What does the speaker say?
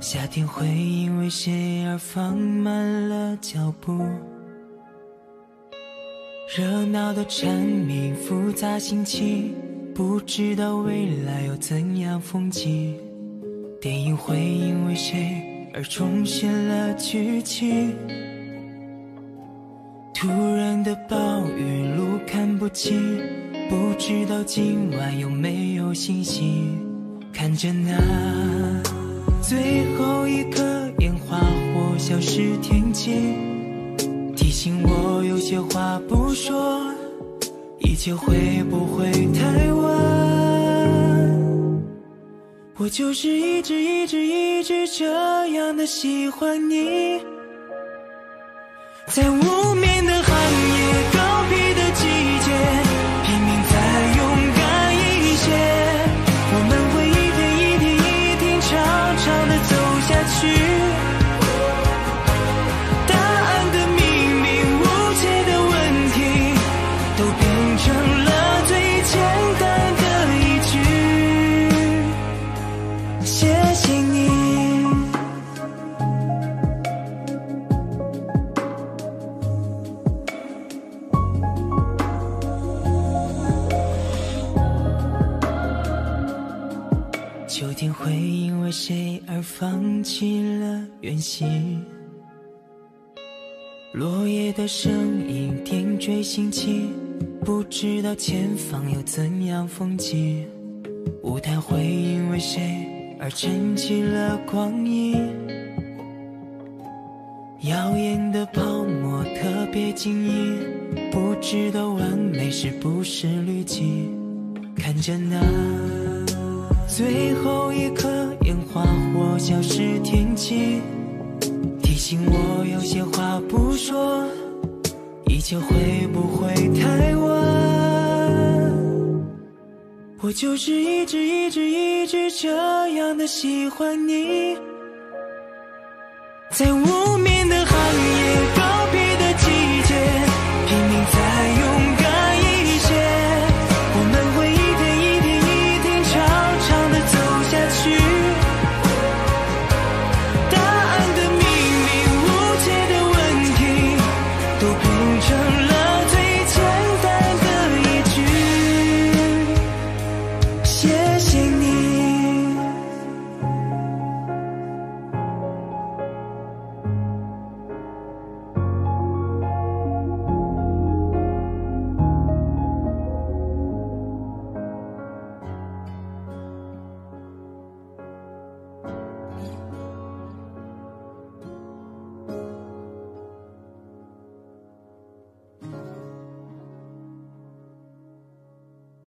夏天会因为谁而放慢了脚步？热闹的蝉鸣，复杂心情，不知道未来有怎样风景。电影会因为谁而重写了剧情？突然的暴雨，路看不清，不知道今晚有没有星星。看着那最后一颗烟花火消失天际，提醒我有些话不说，一切会不会太晚？我就是一直一直一直这样的喜欢你。在无眠会因为谁而放弃了远行？落叶的声音点缀心情，不知道前方有怎样风景。舞台会因为谁而沉寂了光阴？耀眼的泡沫特别晶莹，不知道完美是不是滤镜。看着那最后一颗烟花火消失天际，提醒我有些话不说，一切会不会太晚？我就是一直一直一直这样的喜欢你，在无